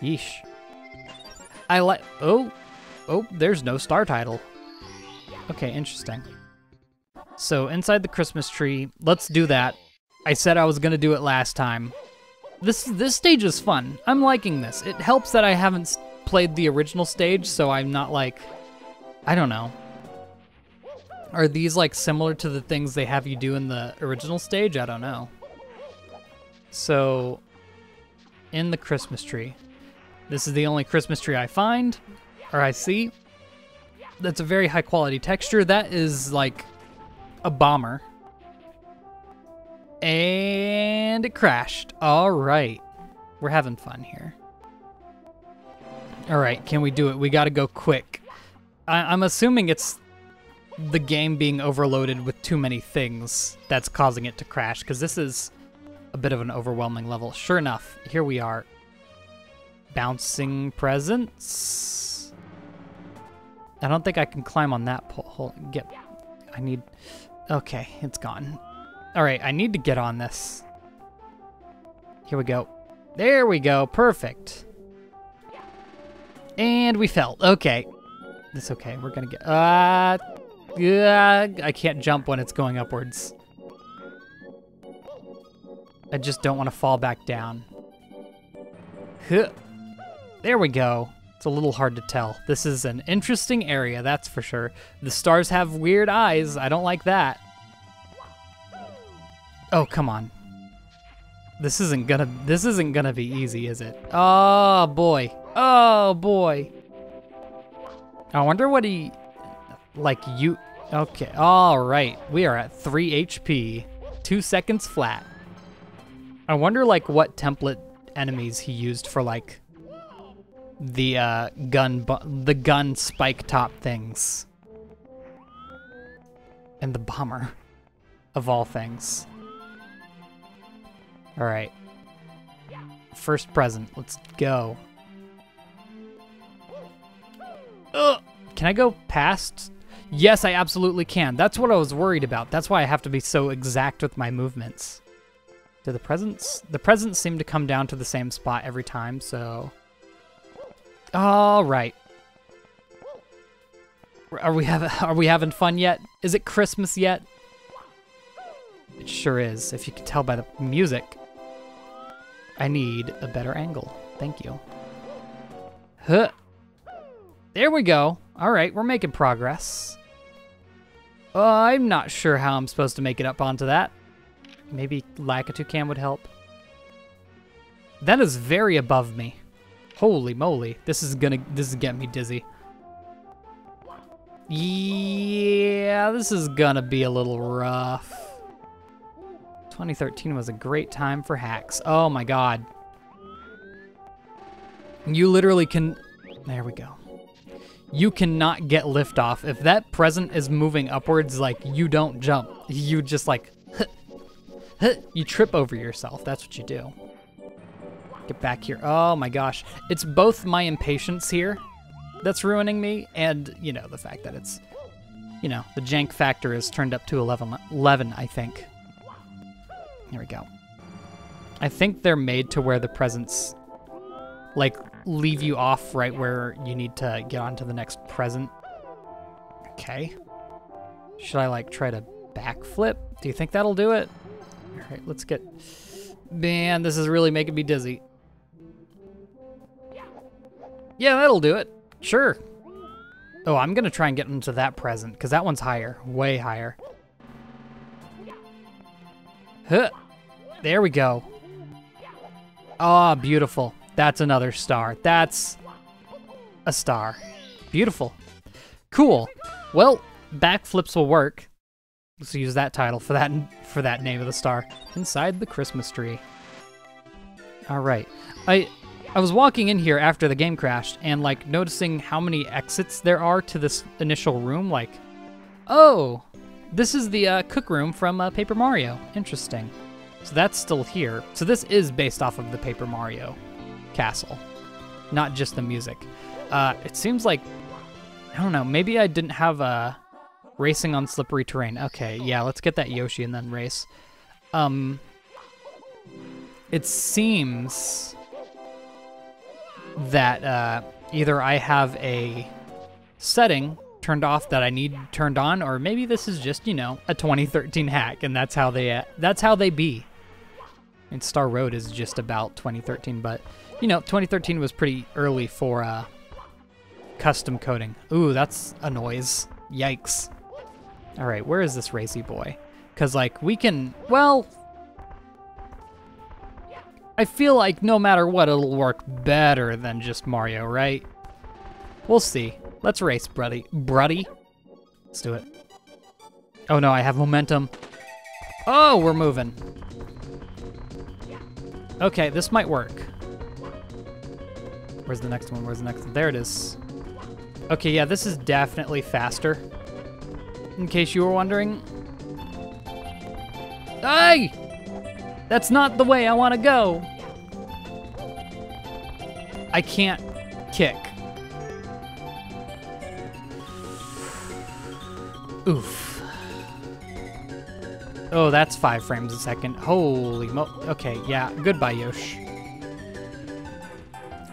Yeesh. I like. Oh, oh, there's no star title. Okay, interesting. So inside the Christmas tree, let's do that. I said I was gonna do it last time. This this stage is fun. I'm liking this. It helps that I haven't played the original stage, so I'm not like, I don't know. Are these like similar to the things they have you do in the original stage? I don't know. So, in the Christmas tree, this is the only Christmas tree I find, or I see. That's a very high quality texture. That is like a bomber. And it crashed. All right. We're having fun here. All right, can we do it? We got to go quick. I- am assuming it's the game being overloaded with too many things that's causing it to crash, because this is a bit of an overwhelming level. Sure enough, here we are. Bouncing presents. I don't think I can climb on that pole. Get, I need, okay, it's gone. All right, I need to get on this. Here we go. There we go, perfect. And we fell. Okay. It's okay. We're gonna get. Uh. Yeah. I can't jump when it's going upwards. I just don't want to fall back down. Huh. There we go. It's a little hard to tell. This is an interesting area, that's for sure. The stars have weird eyes. I don't like that. Oh, come on. This isn't gonna this isn't gonna be easy, is it? Oh boy. Oh boy. I wonder what he like you okay. All right. We are at 3 HP. 2 seconds flat. I wonder like what template enemies he used for like the uh, gun the gun spike top things. And the bomber of all things. All right. First present. Let's go. Ugh. Can I go past? Yes, I absolutely can. That's what I was worried about. That's why I have to be so exact with my movements. Do the presents? The presents seem to come down to the same spot every time, so... All right. Are we having Are we having fun yet? Is it Christmas yet? It sure is, if you can tell by the music. I need a better angle. Thank you. Huh. There we go. All right, we're making progress. Uh, I'm not sure how I'm supposed to make it up onto that. Maybe Lakitu would help. That is very above me. Holy moly. This is gonna, this is getting me dizzy. Yeah, this is gonna be a little rough. 2013 was a great time for hacks. Oh my god. You literally can... There we go. You cannot get liftoff. If that present is moving upwards, like, you don't jump. You just, like... you trip over yourself. That's what you do. Get back here. Oh my gosh. It's both my impatience here that's ruining me and, you know, the fact that it's, you know, the jank factor is turned up to 11, 11 I think. Here we go. I think they're made to where the presents, like, leave you off right where you need to get on to the next present. Okay. Should I, like, try to backflip? Do you think that'll do it? All right, let's get... Man, this is really making me dizzy. Yeah, that'll do it. Sure. Oh, I'm to try and get into that present, because that one's higher. Way higher. Huh. There we go. Ah, oh, beautiful. That's another star. That's a star. Beautiful. Cool. Well, backflips will work. Let's use that title for that for that name of the star. Inside the Christmas tree. All right. I I was walking in here after the game crashed and like noticing how many exits there are to this initial room like oh, this is the uh, cook room from uh, Paper Mario. Interesting. So that's still here. So this is based off of the Paper Mario castle, not just the music. Uh, it seems like, I don't know, maybe I didn't have a uh, racing on slippery terrain. Okay, yeah, let's get that Yoshi and then race. Um, it seems that uh, either I have a setting turned off that I need turned on, or maybe this is just you know a 2013 hack, and that's how they uh, that's how they be. And Star Road is just about 2013, but you know 2013 was pretty early for uh, custom coding. Ooh, that's a noise. Yikes. All right, where is this racy boy? Because like we can, well, I feel like no matter what, it'll work better than just Mario, right? We'll see. Let's race, Bruddy. Bruddy? Let's do it. Oh no, I have momentum. Oh, we're moving. Okay, this might work. Where's the next one? Where's the next one? There it is. Okay, yeah, this is definitely faster. In case you were wondering. Hey! That's not the way I want to go. I can't kick. Oof. Oh, that's five frames a second. Holy mo- Okay, yeah. Goodbye, Yosh.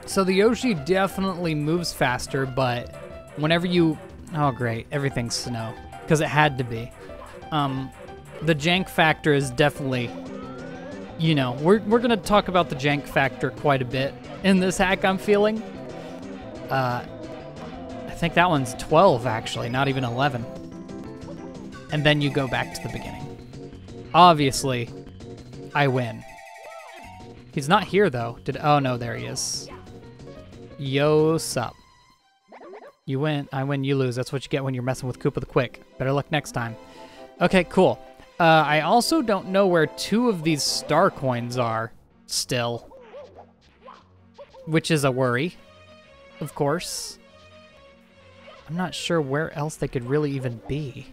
So the Yoshi definitely moves faster, but whenever you... Oh, great. Everything's snow. Because it had to be. Um, the jank factor is definitely... You know, we're, we're going to talk about the jank factor quite a bit in this hack, I'm feeling. Uh, I think that one's 12, actually, not even 11 and then you go back to the beginning. Obviously, I win. He's not here though. Did oh no, there he is. Yo sup. You win, I win, you lose. That's what you get when you're messing with Koopa the Quick. Better luck next time. Okay, cool. Uh, I also don't know where two of these star coins are still. Which is a worry, of course. I'm not sure where else they could really even be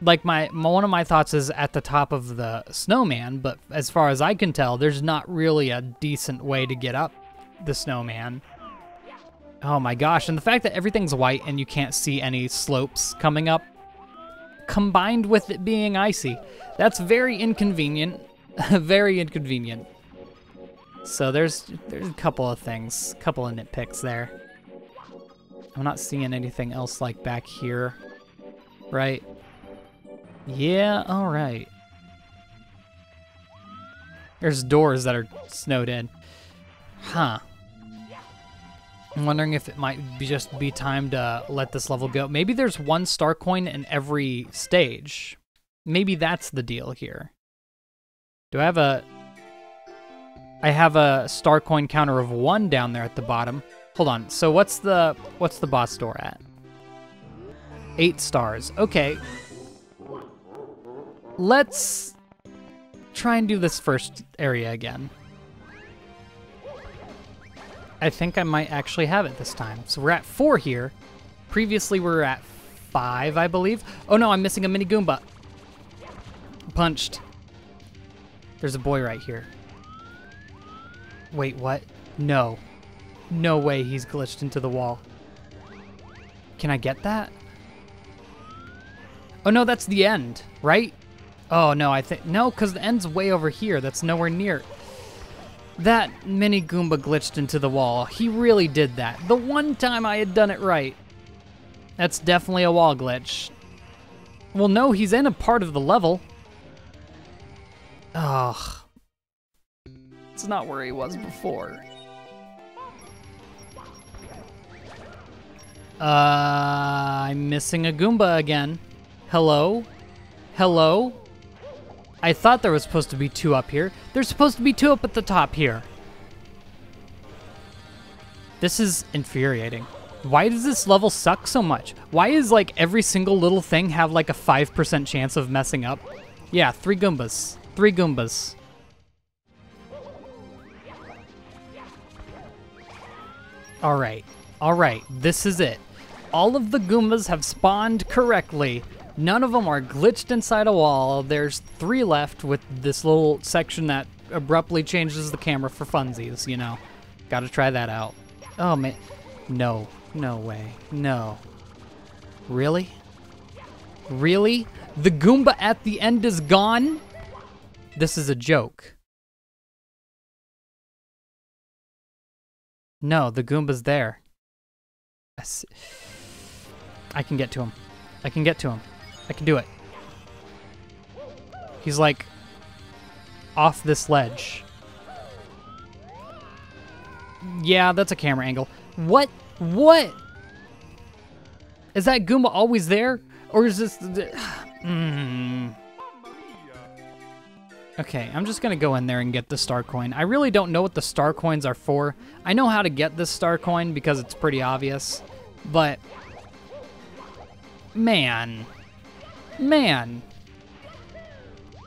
like my, my, one of my thoughts is at the top of the snowman, but as far as I can tell, there's not really a decent way to get up the snowman. Oh my gosh, and the fact that everything's white and you can't see any slopes coming up, combined with it being icy, that's very inconvenient. very inconvenient. So there's there's a couple of things, a couple of nitpicks there. I'm not seeing anything else like back here, right? Yeah, alright. There's doors that are snowed in. Huh. I'm wondering if it might be just be time to let this level go. Maybe there's one star coin in every stage. Maybe that's the deal here. Do I have a... I have a star coin counter of one down there at the bottom. Hold on. So what's the what's the boss door at? Eight stars. Okay let's try and do this first area again. I think I might actually have it this time. So we're at four here. Previously we were at five, I believe. Oh no, I'm missing a mini Goomba. Punched. There's a boy right here. Wait, what? No. No way he's glitched into the wall. Can I get that? Oh no, that's the end, right? Oh, no, I think... No, because the end's way over here. That's nowhere near... That mini Goomba glitched into the wall. He really did that. The one time I had done it right. That's definitely a wall glitch. Well, no, he's in a part of the level. Ugh. It's not where he was before. Uh, I'm missing a Goomba again. Hello? Hello? I thought there was supposed to be two up here. There's supposed to be two up at the top here. This is infuriating. Why does this level suck so much? Why is like every single little thing have like a 5% chance of messing up? Yeah, three Goombas. Three Goombas. Alright. Alright, this is it. All of the Goombas have spawned correctly. None of them are glitched inside a wall. There's three left with this little section that abruptly changes the camera for funsies, you know. Gotta try that out. Oh, man. No. No way. No. Really? Really? The Goomba at the end is gone? This is a joke. No, the Goomba's there. I, I can get to him. I can get to him. I can do it. He's like off this ledge. Yeah, that's a camera angle. What? What? Is that Goomba always there? Or is this... Mm. Okay, I'm just gonna go in there and get the star coin. I really don't know what the star coins are for. I know how to get this star coin because it's pretty obvious, but... Man. Man.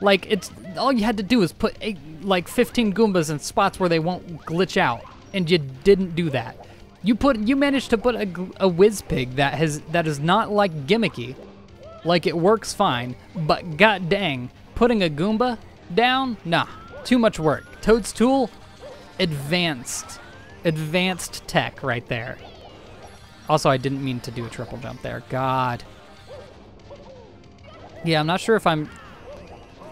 Like, it's... All you had to do is put, eight, like, 15 Goombas in spots where they won't glitch out, and you didn't do that. You put, you managed to put a, a Wizpig that has, that is not, like, gimmicky. Like, it works fine, but god dang, putting a Goomba down? Nah, too much work. Toadstool, advanced, advanced tech right there. Also, I didn't mean to do a triple jump there. God. Yeah, I'm not sure if I'm...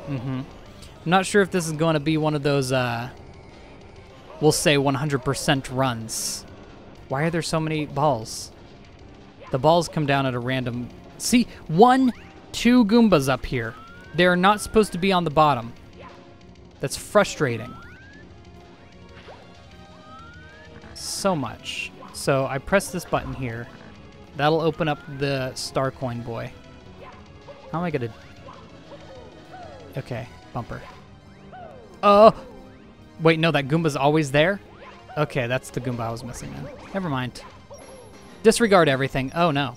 Mm-hmm. I'm not sure if this is going to be one of those, uh... We'll say 100% runs. Why are there so many balls? The balls come down at a random... See? One, two Goombas up here. They're not supposed to be on the bottom. That's frustrating. So much. So I press this button here. That'll open up the star coin boy. How am I gonna... Okay, bumper. Oh! Wait, no, that Goomba's always there? Okay, that's the Goomba I was missing then. Never mind. Disregard everything. Oh, no.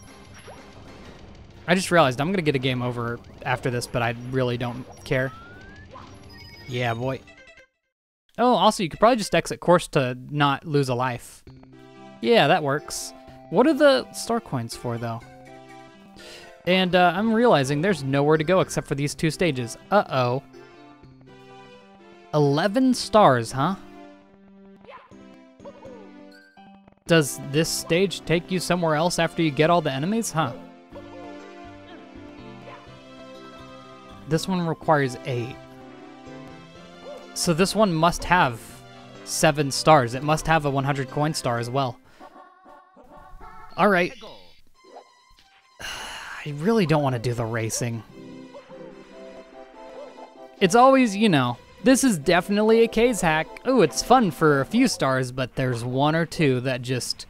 I just realized I'm gonna get a game over after this, but I really don't care. Yeah, boy. Oh, also, you could probably just exit course to not lose a life. Yeah, that works. What are the star coins for, though? And uh, I'm realizing there's nowhere to go except for these two stages. Uh-oh. 11 stars, huh? Does this stage take you somewhere else after you get all the enemies? Huh. This one requires eight. So this one must have seven stars. It must have a 100 coin star as well. All right. I really don't want to do the racing. It's always, you know, this is definitely a Kaze hack. Oh, it's fun for a few stars, but there's one or two that just...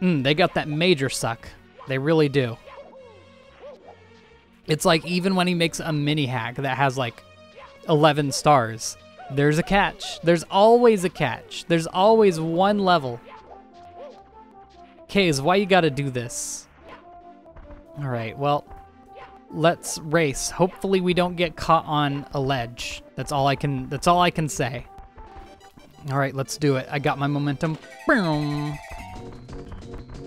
Mm, they got that major suck. They really do. It's like even when he makes a mini hack that has like 11 stars. There's a catch. There's always a catch. There's always one level. Kaze, why you gotta do this? Alright, well, let's race. Hopefully we don't get caught on a ledge. That's all I can that's all I can say. Alright, let's do it. I got my momentum. Boom.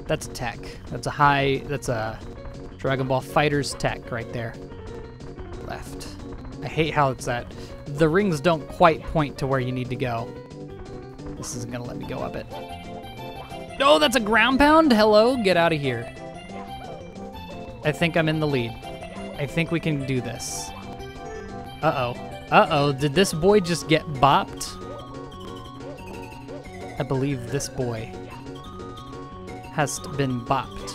That's tech. That's a high that's a Dragon Ball FighterZ tech right there. Left. I hate how it's that the rings don't quite point to where you need to go. This isn't gonna let me go up it. Oh, that's a ground pound? Hello, get out of here. I think I'm in the lead. I think we can do this. Uh-oh. Uh-oh, did this boy just get bopped? I believe this boy has been bopped.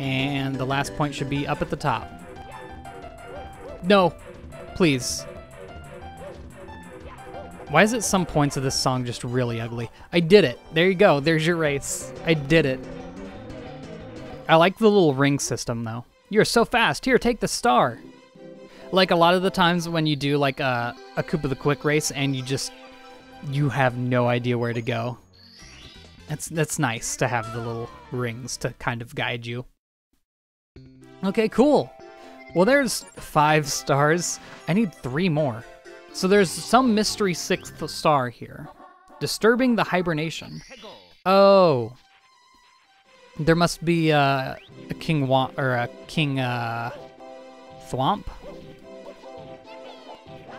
And the last point should be up at the top. No, Please. Why is it some points of this song just really ugly? I did it. There you go. There's your race. I did it. I like the little ring system, though. You're so fast. Here, take the star. Like, a lot of the times when you do, like, a, a Koopa the Quick race and you just... You have no idea where to go. That's, that's nice to have the little rings to kind of guide you. Okay, cool. Well, there's five stars. I need three more. So there's some mystery sixth star here. Disturbing the hibernation. Oh. There must be uh, a King Whomp, or a King uh, Thwomp.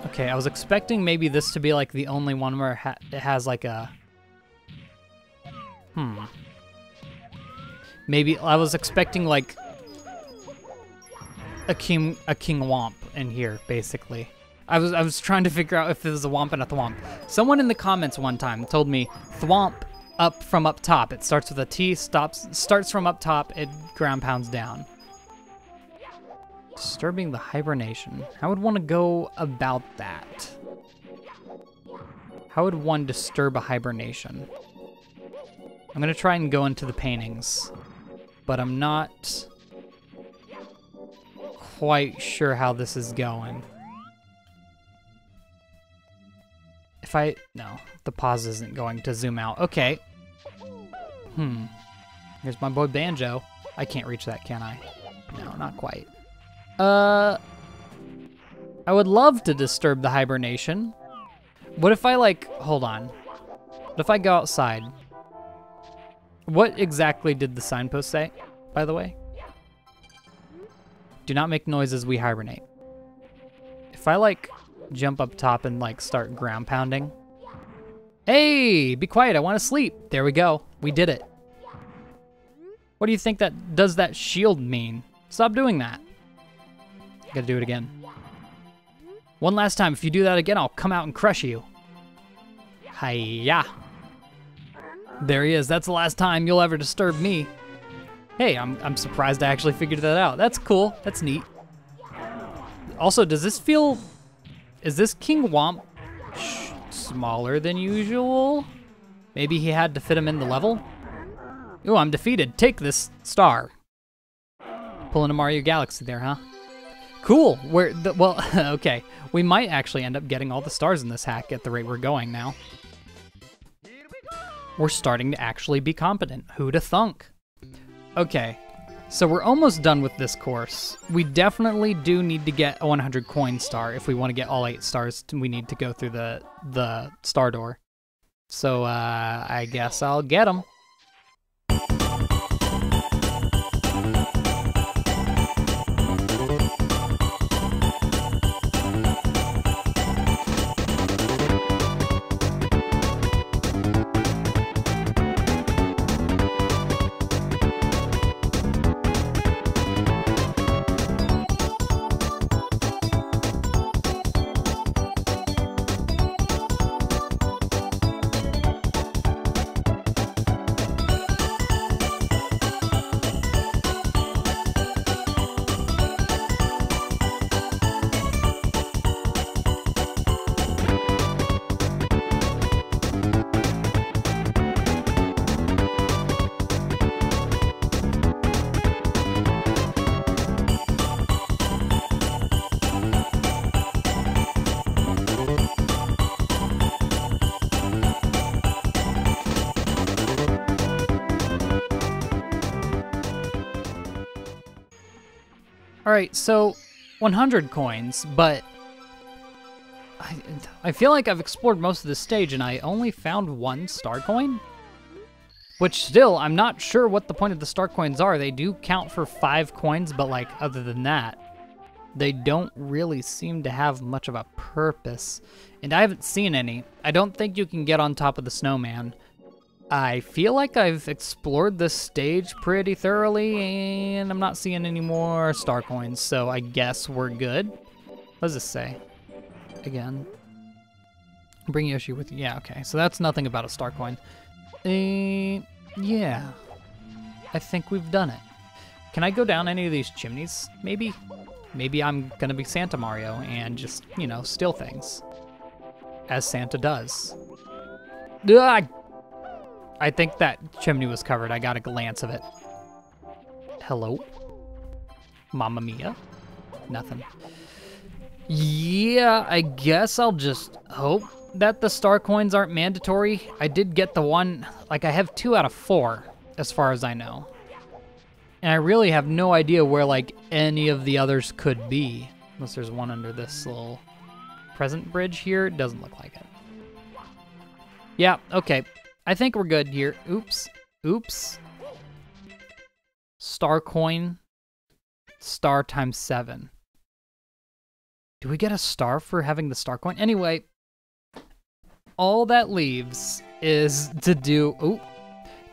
Okay, I was expecting maybe this to be like the only one where it, ha it has like a... Hmm. Maybe I was expecting like a king a king whomp in here, basically. I was I was trying to figure out if this is a whomp and a thwomp. Someone in the comments one time told me thwomp up from up top. It starts with a T, stops starts from up top, it ground pounds down. Disturbing the hibernation. How would one go about that? How would one disturb a hibernation? I'm gonna try and go into the paintings, but I'm not quite sure how this is going. If I, no, the pause isn't going to zoom out. Okay. Hmm. Here's my boy Banjo. I can't reach that, can I? No, not quite. Uh, I would love to disturb the hibernation. What if I like, hold on. What if I go outside? What exactly did the signpost say, by the way? Do not make noises, we hibernate. If I like jump up top and like start ground pounding. Hey, be quiet, I wanna sleep. There we go, we did it. What do you think that does that shield mean? Stop doing that. Gotta do it again. One last time, if you do that again, I'll come out and crush you. Hiya. There he is, that's the last time you'll ever disturb me. Hey, I'm, I'm surprised I actually figured that out. That's cool, that's neat. Also, does this feel, is this King Whomp smaller than usual? Maybe he had to fit him in the level? Ooh, I'm defeated. Take this star. Pulling a Mario Galaxy there, huh? Cool. We're the, well, okay. We might actually end up getting all the stars in this hack at the rate we're going now. We're starting to actually be competent. Who'da thunk? Okay, so we're almost done with this course. We definitely do need to get a 100 coin star. If we want to get all eight stars, we need to go through the, the star door. So uh, I guess I'll get them. All right, so 100 coins, but I, I feel like I've explored most of this stage and I only found one star coin. Which still, I'm not sure what the point of the star coins are. They do count for five coins, but like other than that, they don't really seem to have much of a purpose. And I haven't seen any. I don't think you can get on top of the snowman. I feel like I've explored this stage pretty thoroughly, and I'm not seeing any more star coins, so I guess we're good. What does this say? Again. Bring Yoshi with you. Yeah, okay. So that's nothing about a star coin. Uh, yeah. I think we've done it. Can I go down any of these chimneys, maybe? Maybe I'm gonna be Santa Mario and just, you know, steal things. As Santa does. Ugh, I think that chimney was covered. I got a glance of it. Hello? Mamma Mia? Nothing. Yeah, I guess I'll just hope that the star coins aren't mandatory. I did get the one, like I have two out of four, as far as I know. And I really have no idea where like any of the others could be. Unless there's one under this little present bridge here. It doesn't look like it. Yeah, okay. I think we're good here. Oops. Oops. Star coin. Star times seven. Do we get a star for having the star coin? Anyway, all that leaves is to do, ooh,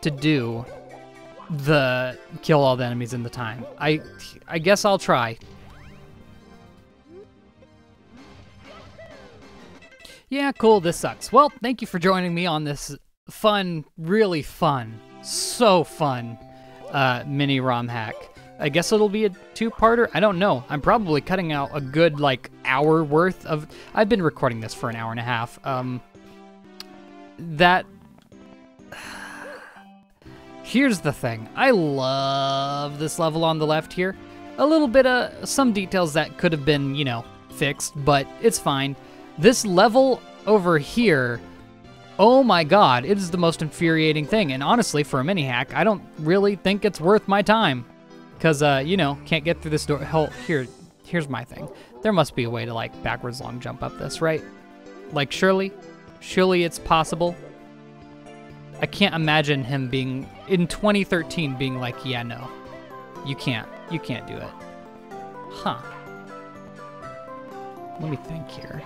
to do the kill all the enemies in the time. I, I guess I'll try. Yeah, cool, this sucks. Well, thank you for joining me on this fun, really fun, so fun uh, mini ROM hack. I guess it'll be a two-parter. I don't know. I'm probably cutting out a good like hour worth of. I've been recording this for an hour and a half. Um, that. Here's the thing. I love this level on the left here. A little bit of some details that could have been, you know, fixed, but it's fine. This level over here, oh my god, it is the most infuriating thing. And honestly, for a mini hack, I don't really think it's worth my time. Because, uh, you know, can't get through this door. Hell, here, here's my thing. There must be a way to, like, backwards long jump up this, right? Like, surely, surely it's possible. I can't imagine him being, in 2013, being like, yeah, no, you can't. You can't do it. Huh. Let me think here.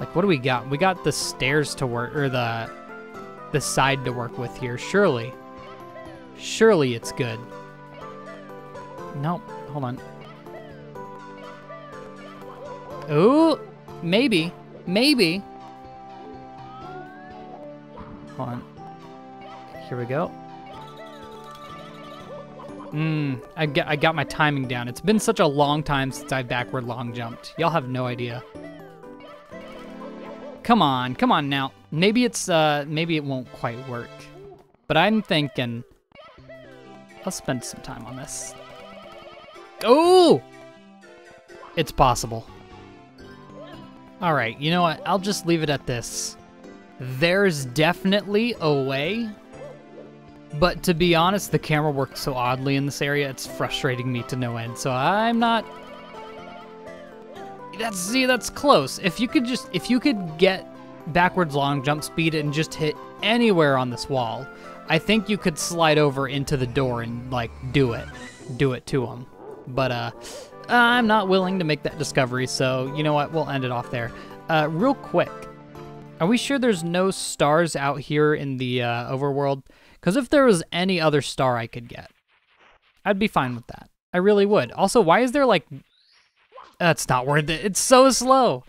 Like, what do we got? We got the stairs to work, or the, the side to work with here. Surely, surely it's good. Nope. Hold on. Ooh, maybe. Maybe. Hold on. Here we go. Mmm, I I got my timing down. It's been such a long time since I backward long jumped. Y'all have no idea. Come on, come on now. Maybe it's, uh, maybe it won't quite work. But I'm thinking, I'll spend some time on this. Oh! It's possible. All right, you know what? I'll just leave it at this. There's definitely a way, but to be honest, the camera works so oddly in this area, it's frustrating me to no end. So I'm not. That's see, that's close. If you could just, if you could get backwards long jump speed and just hit anywhere on this wall, I think you could slide over into the door and like do it, do it to him. But uh, I'm not willing to make that discovery, so you know what? We'll end it off there. Uh, real quick, are we sure there's no stars out here in the uh, overworld? Because if there was any other star I could get, I'd be fine with that. I really would. Also, why is there like... That's not worth it. It's so slow.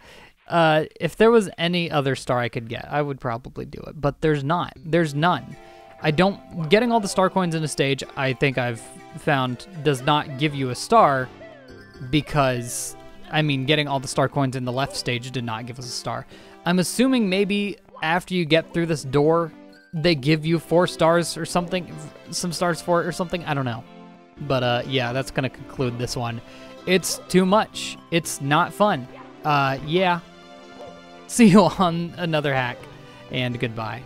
Uh, if there was any other star I could get, I would probably do it. But there's not. There's none. I don't... Getting all the star coins in a stage, I think I've found, does not give you a star because, I mean, getting all the star coins in the left stage did not give us a star. I'm assuming maybe after you get through this door, they give you four stars or something, some stars for it or something. I don't know. But uh, yeah, that's going to conclude this one. It's too much. It's not fun. Uh, yeah. See you on another hack, and goodbye.